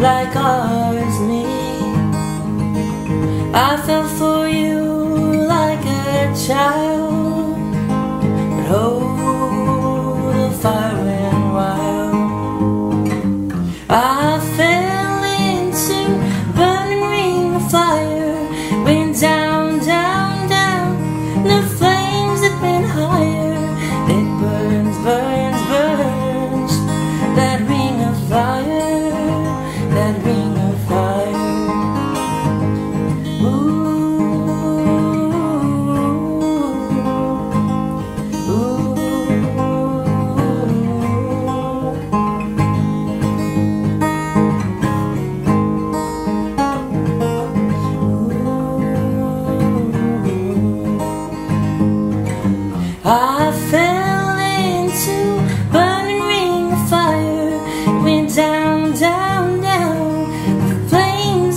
like ours me. I fell for you like a child.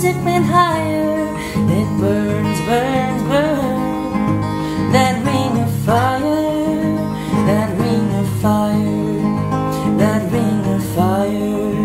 It went higher It burns, burns, burns. That ring of fire That ring of fire That ring of fire.